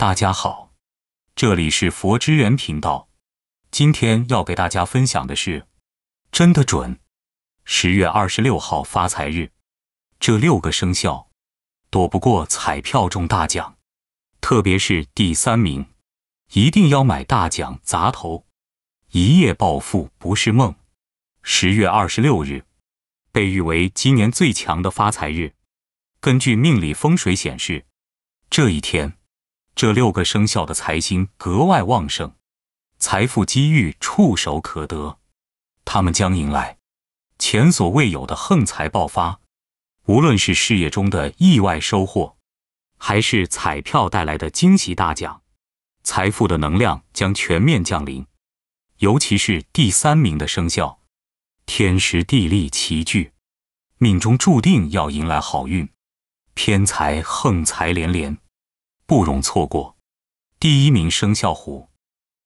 大家好，这里是佛之源频道。今天要给大家分享的是，真的准！十月二十六号发财日，这六个生肖躲不过彩票中大奖，特别是第三名，一定要买大奖砸头，一夜暴富不是梦。十月二十六日被誉为今年最强的发财日。根据命理风水显示，这一天，这六个生肖的财星格外旺盛，财富机遇触手可得，他们将迎来前所未有的横财爆发。无论是事业中的意外收获，还是彩票带来的惊喜大奖，财富的能量将全面降临。尤其是第三名的生肖，天时地利齐聚，命中注定要迎来好运。偏财横财连连，不容错过。第一名生肖虎，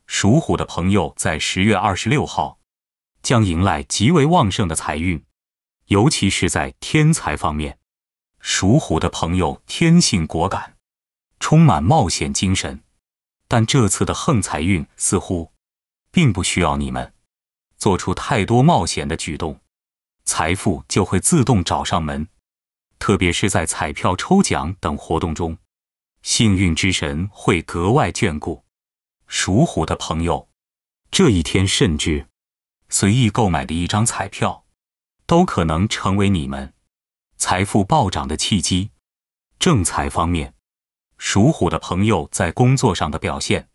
属虎的朋友在十月二十六号将迎来极为旺盛的财运，尤其是在天财方面。属虎的朋友天性果敢，充满冒险精神，但这次的横财运似乎并不需要你们做出太多冒险的举动，财富就会自动找上门。特别是在彩票抽奖等活动中，幸运之神会格外眷顾属虎的朋友。这一天，甚至随意购买的一张彩票，都可能成为你们财富暴涨的契机。正财方面，属虎的朋友在工作上的表现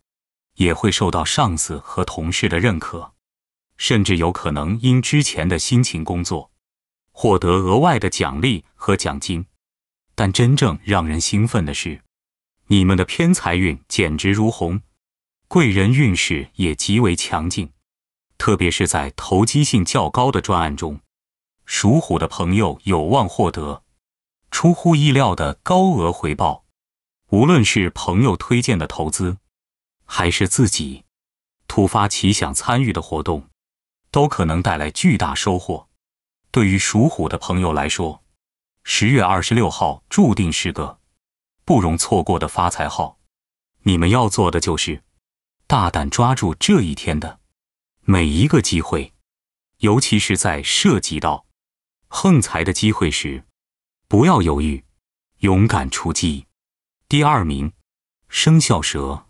也会受到上司和同事的认可，甚至有可能因之前的辛勤工作。获得额外的奖励和奖金，但真正让人兴奋的是，你们的偏财运简直如虹，贵人运势也极为强劲，特别是在投机性较高的专案中，属虎的朋友有望获得出乎意料的高额回报。无论是朋友推荐的投资，还是自己突发奇想参与的活动，都可能带来巨大收获。对于属虎的朋友来说，十月二十六号注定是个不容错过的发财号。你们要做的就是大胆抓住这一天的每一个机会，尤其是在涉及到横财的机会时，不要犹豫，勇敢出击。第二名，生肖蛇，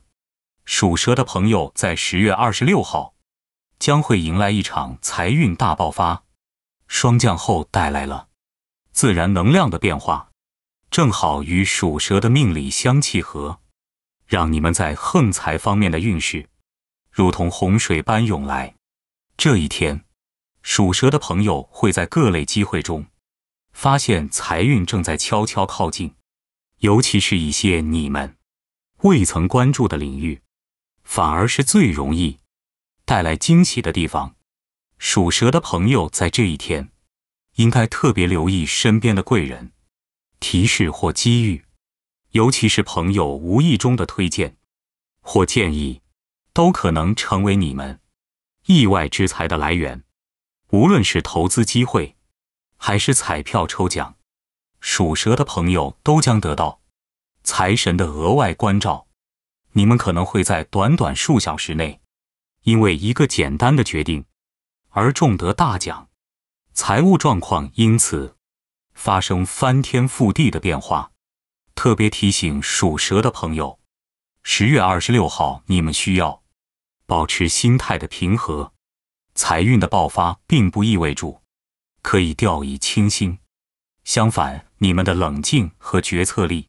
属蛇的朋友在十月二十六号将会迎来一场财运大爆发。霜降后带来了自然能量的变化，正好与属蛇的命理相契合，让你们在横财方面的运势如同洪水般涌来。这一天，属蛇的朋友会在各类机会中发现财运正在悄悄靠近，尤其是一些你们未曾关注的领域，反而是最容易带来惊喜的地方。属蛇的朋友在这一天，应该特别留意身边的贵人、提示或机遇，尤其是朋友无意中的推荐或建议，都可能成为你们意外之财的来源。无论是投资机会，还是彩票抽奖，属蛇的朋友都将得到财神的额外关照。你们可能会在短短数小时内，因为一个简单的决定。而中得大奖，财务状况因此发生翻天覆地的变化。特别提醒属蛇的朋友，十月二十六号你们需要保持心态的平和。财运的爆发并不意味着可以掉以轻心，相反，你们的冷静和决策力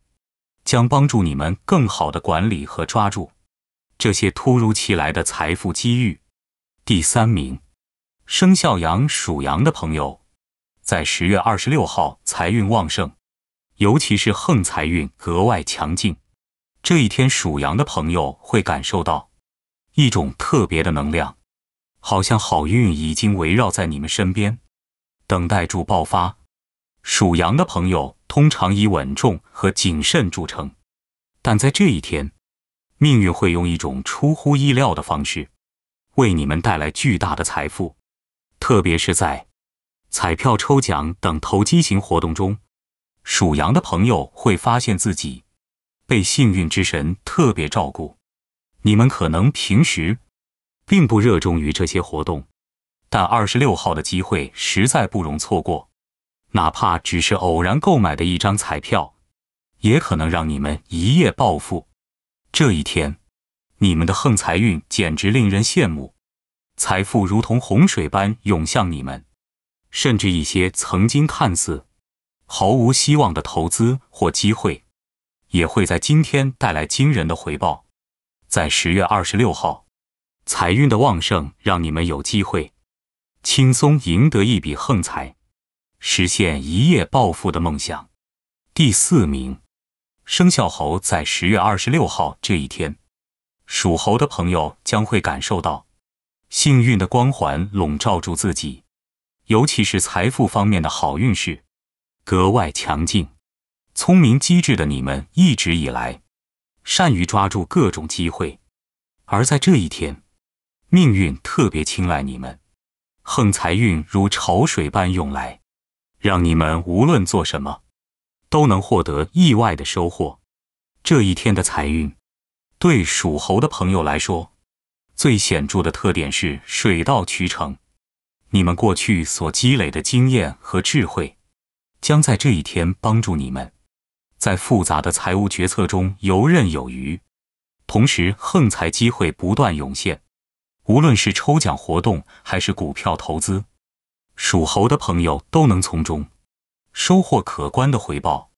将帮助你们更好的管理和抓住这些突如其来的财富机遇。第三名。生肖羊、属羊的朋友，在十月二十六号财运旺盛，尤其是横财运格外强劲。这一天，属羊的朋友会感受到一种特别的能量，好像好运已经围绕在你们身边，等待住爆发。属羊的朋友通常以稳重和谨慎著称，但在这一天，命运会用一种出乎意料的方式，为你们带来巨大的财富。特别是在彩票抽奖等投机型活动中，属羊的朋友会发现自己被幸运之神特别照顾。你们可能平时并不热衷于这些活动，但二十六号的机会实在不容错过。哪怕只是偶然购买的一张彩票，也可能让你们一夜暴富。这一天，你们的横财运简直令人羡慕，财富如同洪水般涌向你们。甚至一些曾经看似毫无希望的投资或机会，也会在今天带来惊人的回报。在十月二十六号，财运的旺盛让你们有机会轻松赢得一笔横财，实现一夜暴富的梦想。第四名，生肖猴在十月二十六号这一天，属猴的朋友将会感受到幸运的光环笼罩住自己。尤其是财富方面的好运势格外强劲。聪明机智的你们一直以来善于抓住各种机会，而在这一天，命运特别青睐你们，横财运如潮水般涌来，让你们无论做什么都能获得意外的收获。这一天的财运对属猴的朋友来说，最显著的特点是水到渠成。你们过去所积累的经验和智慧，将在这一天帮助你们，在复杂的财务决策中游刃有余。同时，横财机会不断涌现，无论是抽奖活动还是股票投资，属猴的朋友都能从中收获可观的回报。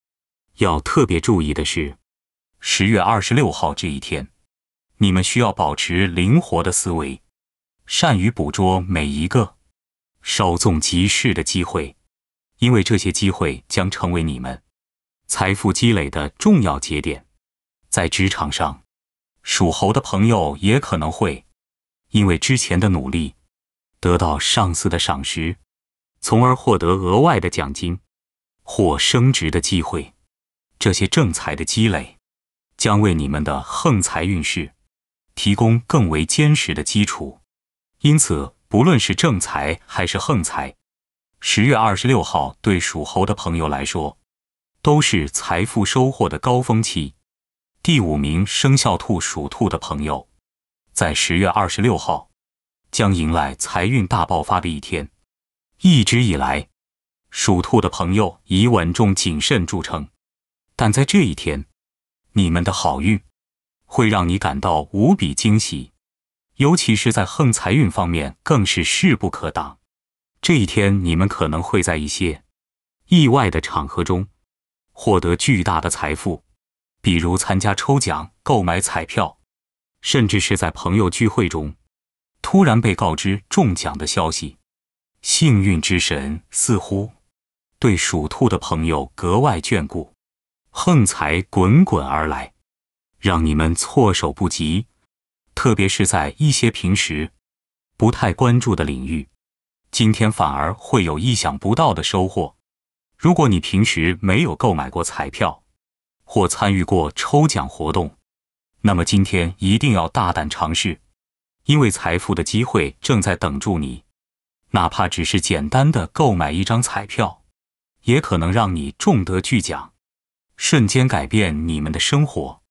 要特别注意的是，十月二十六号这一天，你们需要保持灵活的思维，善于捕捉每一个。稍纵即逝的机会，因为这些机会将成为你们财富积累的重要节点。在职场上，属猴的朋友也可能会因为之前的努力得到上司的赏识，从而获得额外的奖金或升职的机会。这些正财的积累将为你们的横财运势提供更为坚实的基础。因此。不论是正财还是横财，十月二十六号对属猴的朋友来说，都是财富收获的高峰期。第五名生肖兔属兔的朋友，在十月二十六号将迎来财运大爆发的一天。一直以来，属兔的朋友以稳重谨慎著称，但在这一天，你们的好运会让你感到无比惊喜。尤其是在横财运方面，更是势不可挡。这一天，你们可能会在一些意外的场合中获得巨大的财富，比如参加抽奖、购买彩票，甚至是在朋友聚会中突然被告知中奖的消息。幸运之神似乎对属兔的朋友格外眷顾，横财滚滚而来，让你们措手不及。特别是在一些平时不太关注的领域，今天反而会有意想不到的收获。如果你平时没有购买过彩票或参与过抽奖活动，那么今天一定要大胆尝试，因为财富的机会正在等住你。哪怕只是简单的购买一张彩票，也可能让你中得巨奖，瞬间改变你们的生活。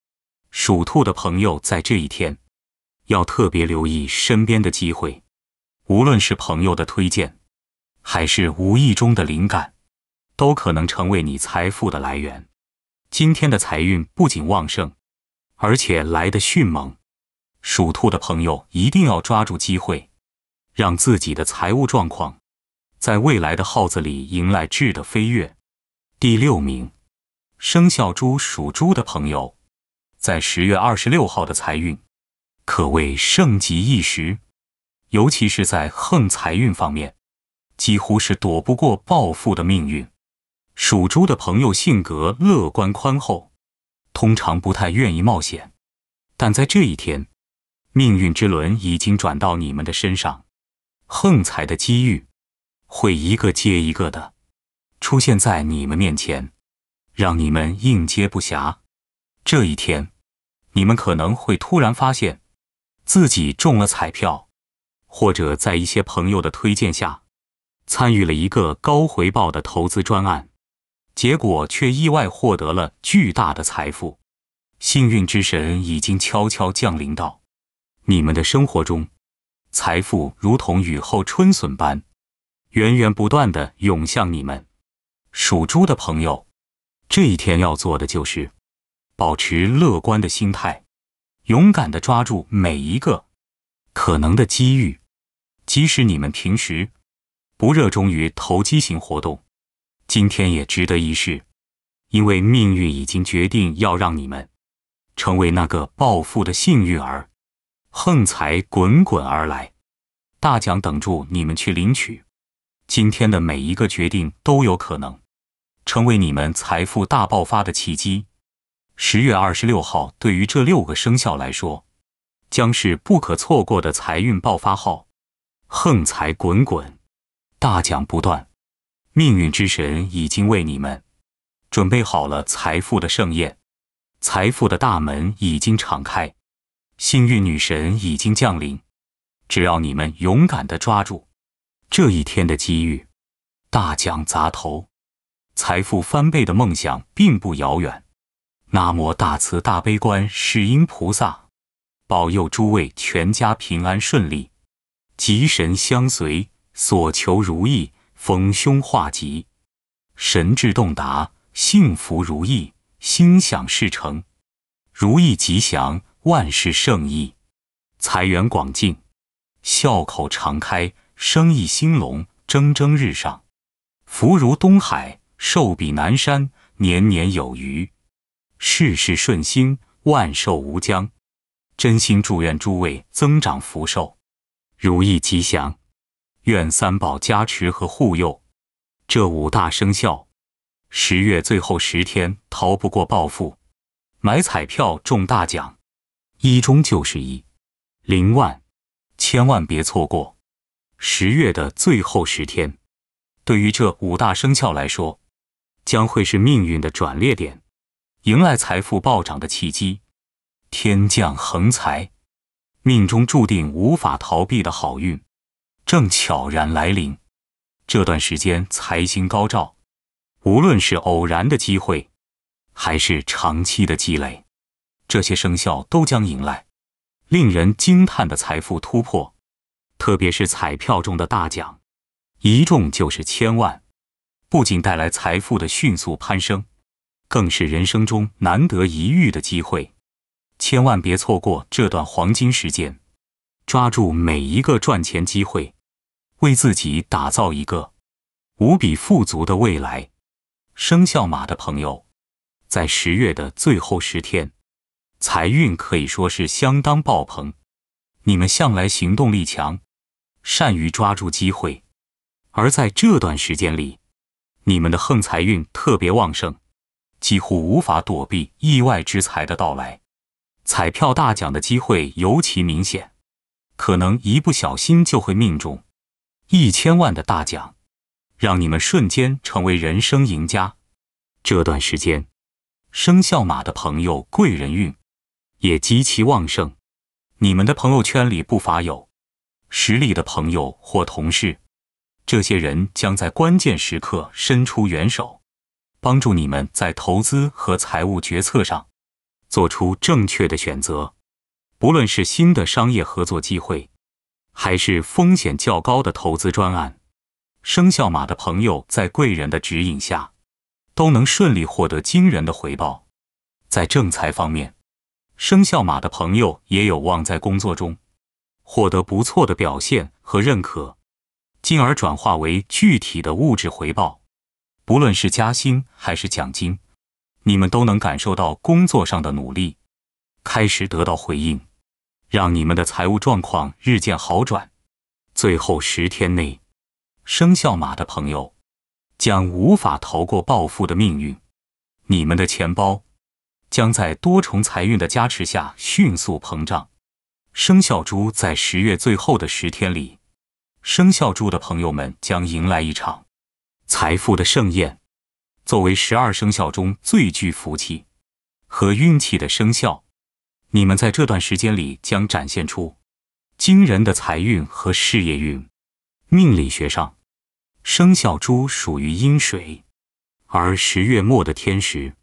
属兔的朋友在这一天。要特别留意身边的机会，无论是朋友的推荐，还是无意中的灵感，都可能成为你财富的来源。今天的财运不仅旺盛，而且来得迅猛。属兔的朋友一定要抓住机会，让自己的财务状况在未来的号子里迎来质的飞跃。第六名，生肖猪属猪的朋友，在十月二十六号的财运。可谓盛极一时，尤其是在横财运方面，几乎是躲不过暴富的命运。属猪的朋友性格乐观宽厚，通常不太愿意冒险，但在这一天，命运之轮已经转到你们的身上，横财的机遇会一个接一个的出现在你们面前，让你们应接不暇。这一天，你们可能会突然发现。自己中了彩票，或者在一些朋友的推荐下，参与了一个高回报的投资专案，结果却意外获得了巨大的财富。幸运之神已经悄悄降临到你们的生活中，财富如同雨后春笋般源源不断的涌向你们。属猪的朋友，这一天要做的就是保持乐观的心态，勇敢的抓住每一个可能的机遇。即使你们平时不热衷于投机型活动，今天也值得一试，因为命运已经决定要让你们成为那个暴富的幸运儿，横财滚滚而来，大奖等住你们去领取。今天的每一个决定都有可能成为你们财富大爆发的契机。十月二十六号对于这六个生肖来说，将是不可错过的财运爆发号。横财滚滚，大奖不断，命运之神已经为你们准备好了财富的盛宴，财富的大门已经敞开，幸运女神已经降临。只要你们勇敢的抓住这一天的机遇，大奖砸头，财富翻倍的梦想并不遥远。南无大慈大悲观世音菩萨，保佑诸位全家平安顺利。吉神相随，所求如意，逢凶化吉，神智洞达，幸福如意，心想事成，如意吉祥，万事胜意，财源广进，笑口常开，生意兴隆，蒸蒸日上，福如东海，寿比南山，年年有余，事事顺心，万寿无疆。真心祝愿诸位增长福寿。如意吉祥，愿三宝加持和护佑。这五大生肖，十月最后十天逃不过暴富，买彩票中大奖，一中就是一，零万，千万别错过。十月的最后十天，对于这五大生肖来说，将会是命运的转捩点，迎来财富暴涨的契机，天降横财。命中注定无法逃避的好运，正悄然来临。这段时间财星高照，无论是偶然的机会，还是长期的积累，这些生肖都将迎来令人惊叹的财富突破。特别是彩票中的大奖，一中就是千万，不仅带来财富的迅速攀升，更是人生中难得一遇的机会。千万别错过这段黄金时间，抓住每一个赚钱机会，为自己打造一个无比富足的未来。生肖马的朋友，在十月的最后十天，财运可以说是相当爆棚。你们向来行动力强，善于抓住机会，而在这段时间里，你们的横财运特别旺盛，几乎无法躲避意外之财的到来。彩票大奖的机会尤其明显，可能一不小心就会命中。一千万的大奖，让你们瞬间成为人生赢家。这段时间，生肖马的朋友贵人运也极其旺盛，你们的朋友圈里不乏有实力的朋友或同事，这些人将在关键时刻伸出援手，帮助你们在投资和财务决策上。做出正确的选择，不论是新的商业合作机会，还是风险较高的投资专案，生肖马的朋友在贵人的指引下，都能顺利获得惊人的回报。在正财方面，生肖马的朋友也有望在工作中获得不错的表现和认可，进而转化为具体的物质回报，不论是加薪还是奖金。你们都能感受到工作上的努力开始得到回应，让你们的财务状况日渐好转。最后十天内，生肖马的朋友将无法逃过暴富的命运，你们的钱包将在多重财运的加持下迅速膨胀。生肖猪在十月最后的十天里，生肖猪的朋友们将迎来一场财富的盛宴。作为十二生肖中最具福气和运气的生肖，你们在这段时间里将展现出惊人的财运和事业运。命理学上，生肖猪属于阴水，而十月末的天时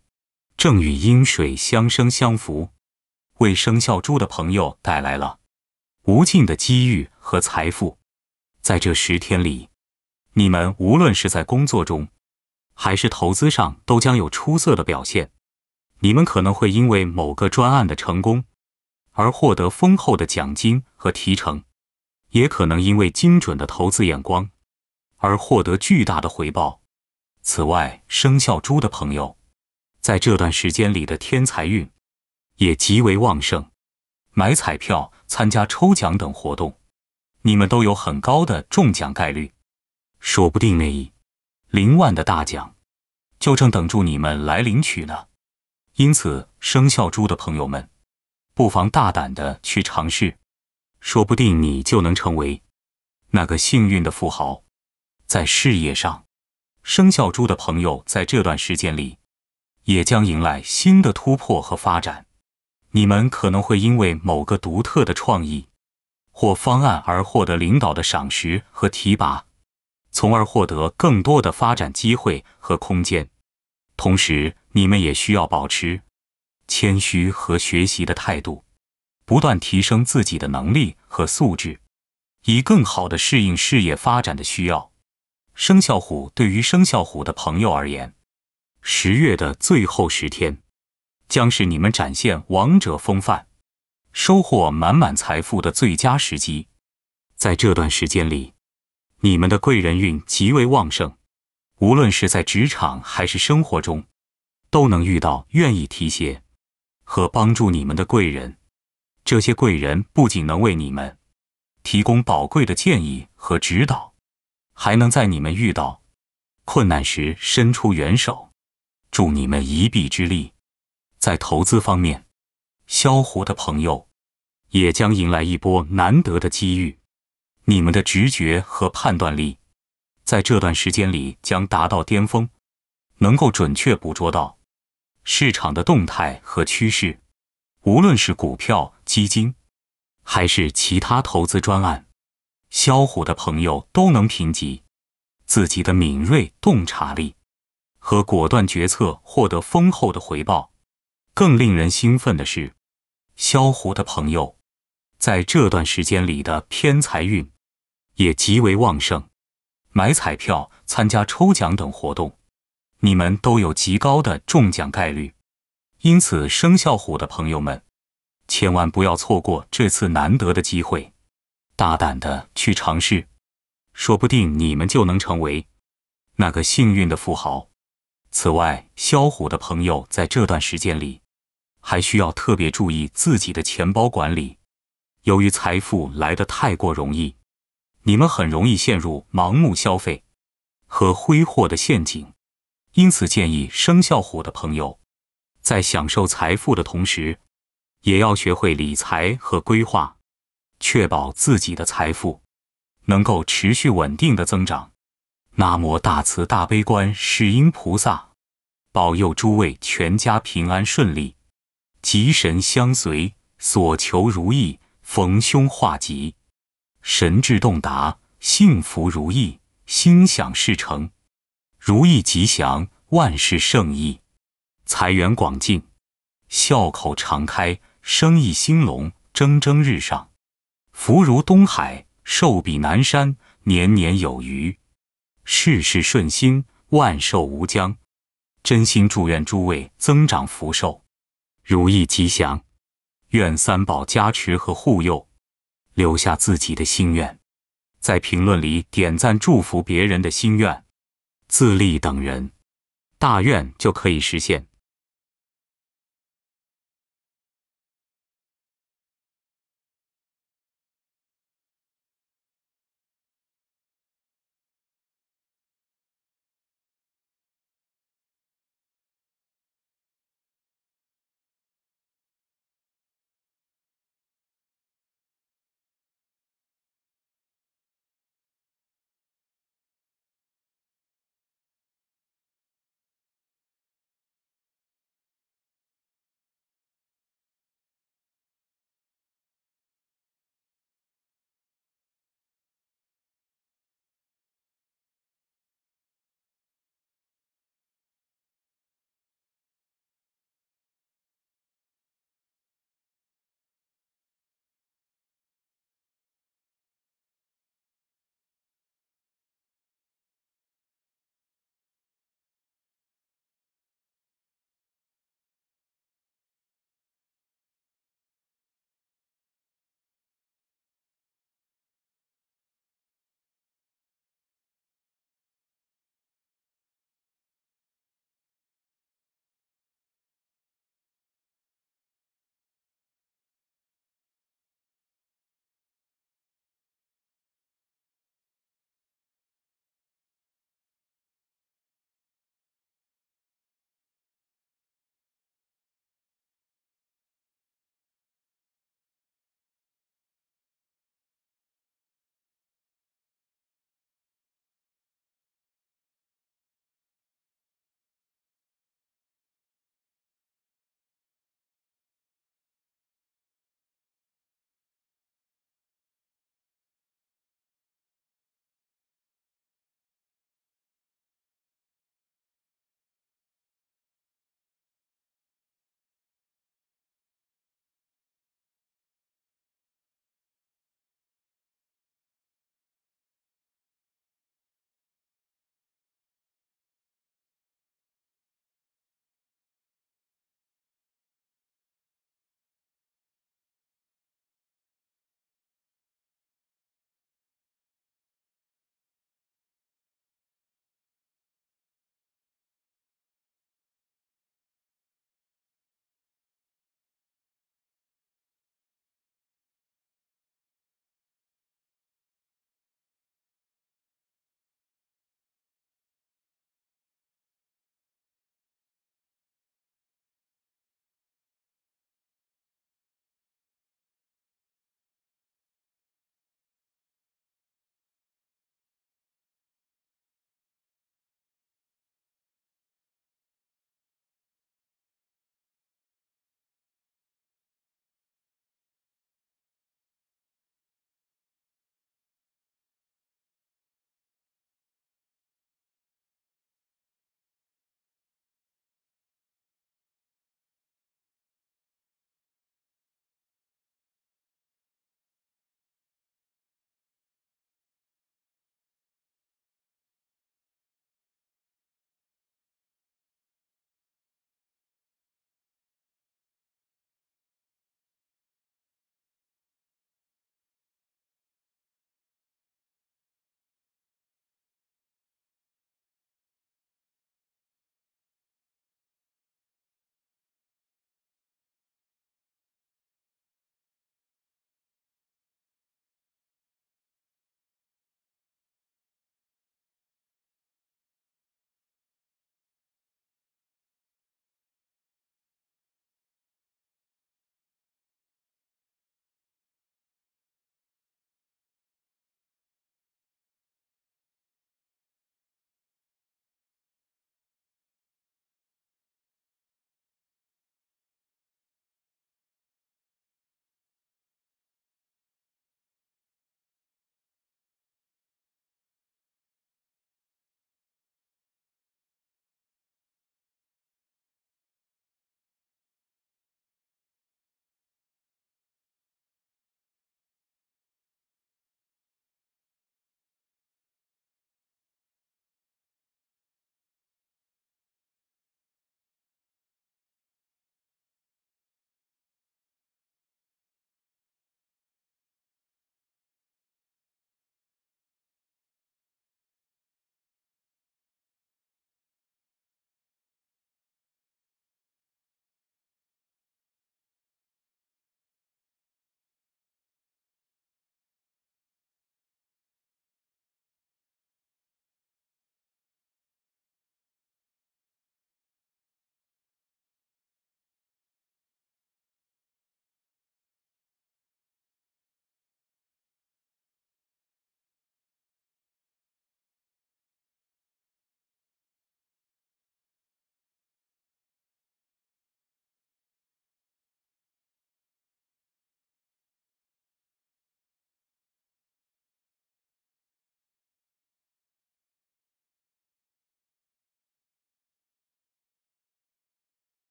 正与阴水相生相扶，为生肖猪的朋友带来了无尽的机遇和财富。在这十天里，你们无论是在工作中，还是投资上，都将有出色的表现。你们可能会因为某个专案的成功而获得丰厚的奖金和提成，也可能因为精准的投资眼光而获得巨大的回报。此外，生肖猪的朋友在这段时间里的天财运也极为旺盛，买彩票、参加抽奖等活动，你们都有很高的中奖概率，说不定那一零万的大奖就正等住你们来领取呢。因此，生肖猪的朋友们，不妨大胆的去尝试，说不定你就能成为那个幸运的富豪。在事业上。生肖猪的朋友在这段时间里，也将迎来新的突破和发展。你们可能会因为某个独特的创意或方案而获得领导的赏识和提拔，从而获得更多的发展机会和空间。同时，你们也需要保持谦虚和学习的态度，不断提升自己的能力和素质，以更好的适应事业发展的需要。生肖虎对于生肖虎的朋友而言，十月的最后十天将是你们展现王者风范、收获满满财富的最佳时机。在这段时间里，你们的贵人运极为旺盛，无论是在职场还是生活中，都能遇到愿意提携和帮助你们的贵人。这些贵人不仅能为你们提供宝贵的建议和指导。还能在你们遇到困难时伸出援手，助你们一臂之力。在投资方面，萧虎的朋友也将迎来一波难得的机遇。你们的直觉和判断力在这段时间里将达到巅峰，能够准确捕捉到市场的动态和趋势。无论是股票、基金，还是其他投资专案。萧虎的朋友都能凭借自己的敏锐洞察力和果断决策获得丰厚的回报。更令人兴奋的是，萧虎的朋友在这段时间里的偏财运也极为旺盛。买彩票、参加抽奖等活动，你们都有极高的中奖概率。因此，生肖虎的朋友们千万不要错过这次难得的机会。大胆的去尝试，说不定你们就能成为那个幸运的富豪。此外，肖虎的朋友在这段时间里还需要特别注意自己的钱包管理。由于财富来得太过容易，你们很容易陷入盲目消费和挥霍的陷阱。因此，建议生肖虎的朋友在享受财富的同时，也要学会理财和规划。确保自己的财富能够持续稳定的增长。南无大慈大悲观世音菩萨，保佑诸位全家平安顺利，吉神相随，所求如意，逢凶化吉，神智洞达，幸福如意，心想事成，如意吉祥，万事胜意，财源广进，笑口常开，生意兴隆，蒸蒸日上。福如东海，寿比南山，年年有余，事事顺心，万寿无疆。真心祝愿诸位增长福寿，如意吉祥。愿三宝加持和护佑。留下自己的心愿，在评论里点赞祝福别人的心愿，自立等人，大愿就可以实现。